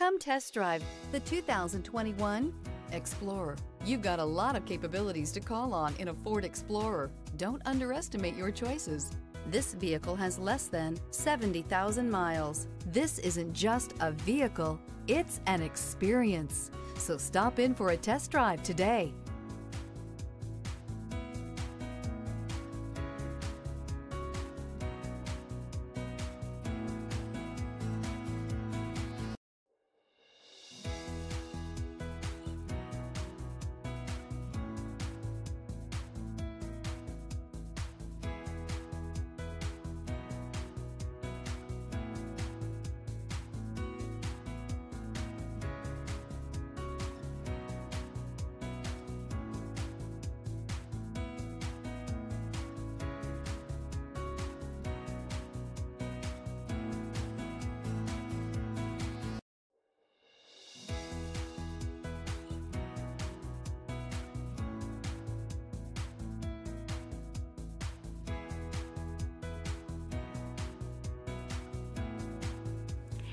Come test drive the 2021 Explorer. You've got a lot of capabilities to call on in a Ford Explorer. Don't underestimate your choices. This vehicle has less than 70,000 miles. This isn't just a vehicle, it's an experience. So stop in for a test drive today.